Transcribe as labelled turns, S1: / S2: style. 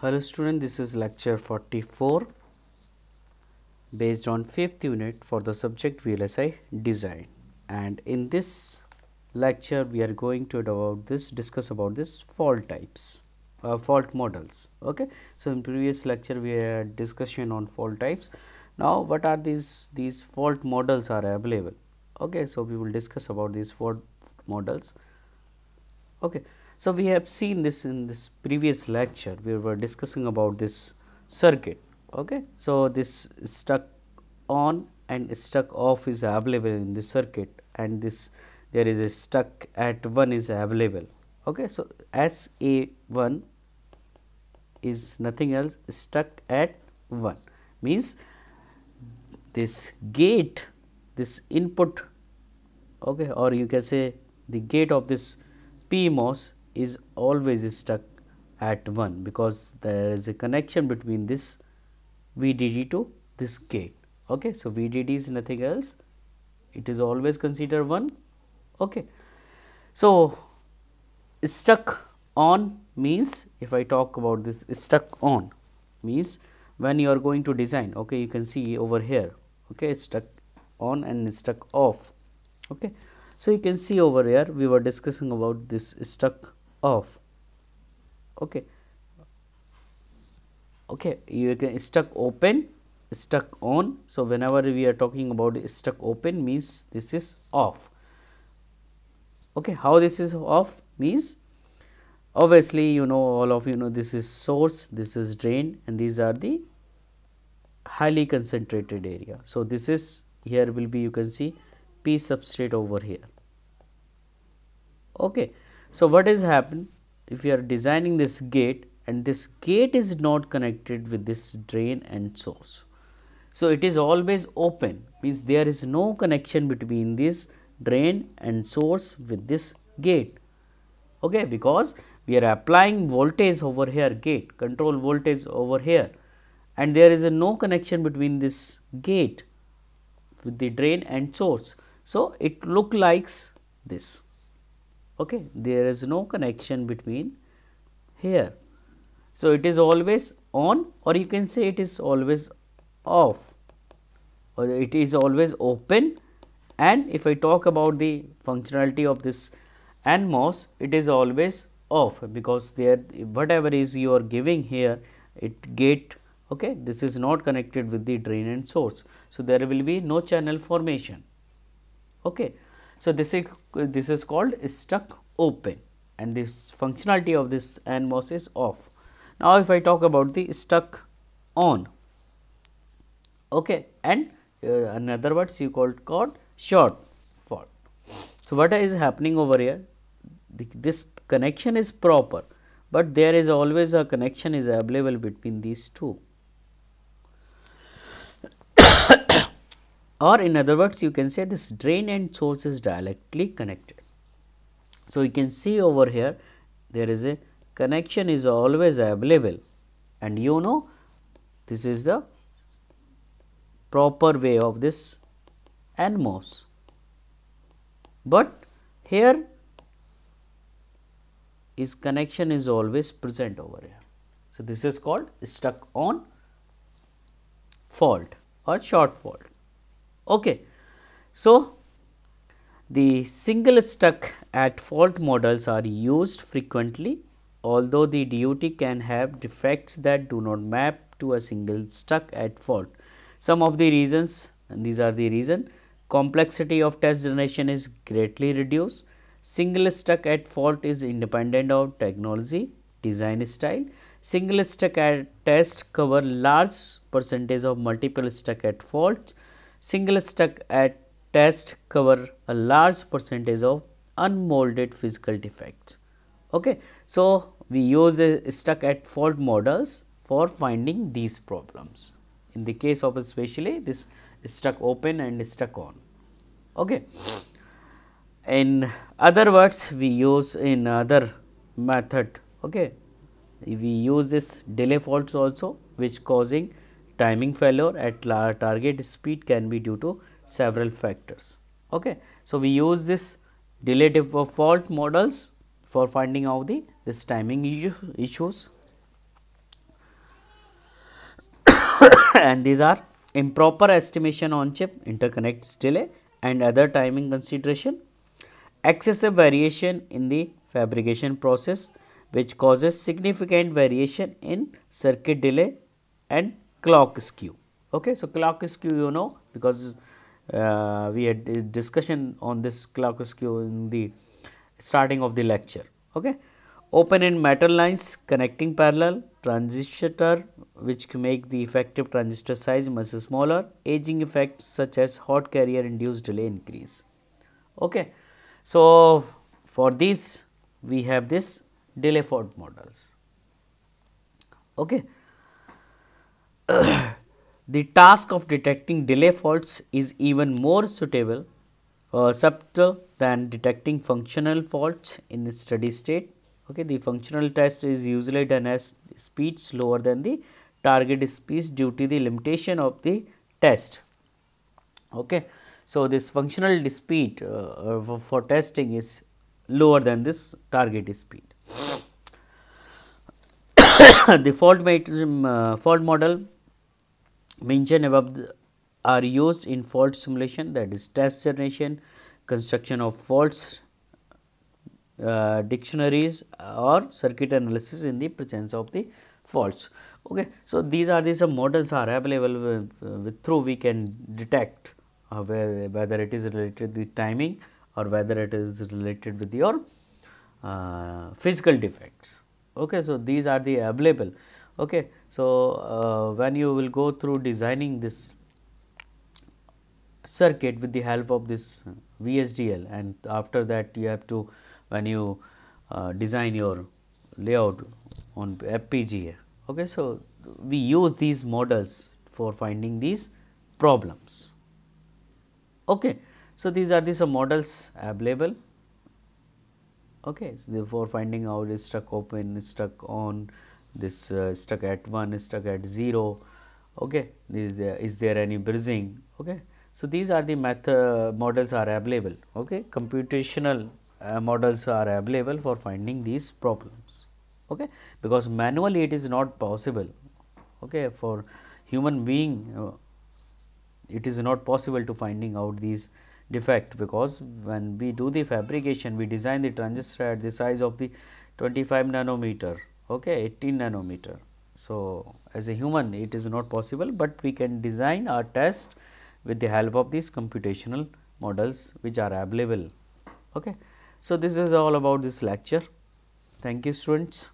S1: Hello student, this is lecture 44 based on 5th unit for the subject VLSI design. And in this lecture we are going to about this discuss about this fault types uh, fault models okay? So in previous lecture we had discussion on fault types. Now what are these these fault models are available okay? So we will discuss about these fault models okay so, we have seen this in this previous lecture, we were discussing about this circuit. Okay. So, this stuck on and stuck off is available in the circuit and this there is a stuck at 1 is available. Okay. So, S A 1 is nothing else stuck at 1 means this gate this input okay, or you can say the gate of this PMOS is always stuck at 1 because there is a connection between this VDD to this gate. Okay. So, VDD is nothing else it is always considered 1. Okay. So, stuck on means if I talk about this stuck on means when you are going to design okay you can see over here okay stuck on and stuck off okay so you can see over here we were discussing about this stuck off. Okay. Okay you can stuck open stuck on. So whenever we are talking about stuck open means this is off. Okay how this is off means obviously you know all of you know this is source this is drain and these are the highly concentrated area. So this is here will be you can see p substrate over here. Okay so, what has happened? If you are designing this gate and this gate is not connected with this drain and source. So, it is always open. Means there is no connection between this drain and source with this gate. Okay? Because we are applying voltage over here gate control voltage over here. And there is a no connection between this gate with the drain and source. So, it look likes this okay there is no connection between here. So it is always on or you can say it is always off. Or it is always open and if I talk about the functionality of this NMOS it is always off because there whatever is you are giving here it gate okay this is not connected with the drain and source. So there will be no channel formation. Okay so, this is this is called stuck open and this functionality of this NMOS is off. Now, if I talk about the stuck on okay, and uh, another words you called called short fault. So, what is happening over here the, this connection is proper, but there is always a connection is available between these two. Or in other words you can say this drain and source is directly connected. So, you can see over here there is a connection is always available and you know this is the proper way of this NMOS. But here is connection is always present over here. So, this is called stuck on fault or short fault. Okay. So, the single stuck at fault models are used frequently although the DUT can have defects that do not map to a single stuck at fault. Some of the reasons and these are the reason complexity of test generation is greatly reduced, single stuck at fault is independent of technology, design style, single stuck at test cover large percentage of multiple stuck at faults, Single stuck at test cover a large percentage of unmolded physical defects. Okay. So, we use the stuck at fault models for finding these problems. In the case of especially this stuck open and stuck on. Okay. In other words, we use in other method. Okay. We use this delay faults also which causing timing failure at target speed can be due to several factors. Okay. So, we use this delay fault models for finding out the this timing issues. and these are improper estimation on chip, interconnect delay and other timing consideration, excessive variation in the fabrication process which causes significant variation in circuit delay and clock skew. Okay. So, clock skew you know because uh, we had discussion on this clock skew in the starting of the lecture. Okay. Open end metal lines connecting parallel, transistor which make the effective transistor size much smaller, aging effects such as hot carrier induced delay increase. Okay. So, for these we have this delay fault models. Okay. The task of detecting delay faults is even more suitable uh, subtle than detecting functional faults in the steady state. Okay, the functional test is usually done as speed slower than the target speed due to the limitation of the test. Okay. So, this functional speed uh, for, for testing is lower than this target speed. the fault, uh, fault model mentioned above are used in fault simulation that is test generation, construction of faults, uh, dictionaries or circuit analysis in the presence of the faults. Okay. So, these are these models are available with, with through we can detect uh, where, whether it is related with timing or whether it is related with your uh, physical defects. Okay. So, these are the available. Okay. So, uh, when you will go through designing this circuit with the help of this VHDL and after that you have to when you uh, design your layout on FPGA. Okay. So, we use these models for finding these problems. Okay. So, these are the some models available okay. So, therefore, finding out is stuck open, is stuck on, this uh, stuck at 1, stuck at 0, okay. Is there, is there any bridging, okay. So, these are the method models are available, okay. Computational uh, models are available for finding these problems, okay. Because manually it is not possible, okay. For human being, uh, it is not possible to finding out these defect because when we do the fabrication we design the transistor at the size of the 25 nanometer okay 18 nanometer. So as a human it is not possible but we can design our test with the help of these computational models which are available. Okay. So this is all about this lecture. Thank you students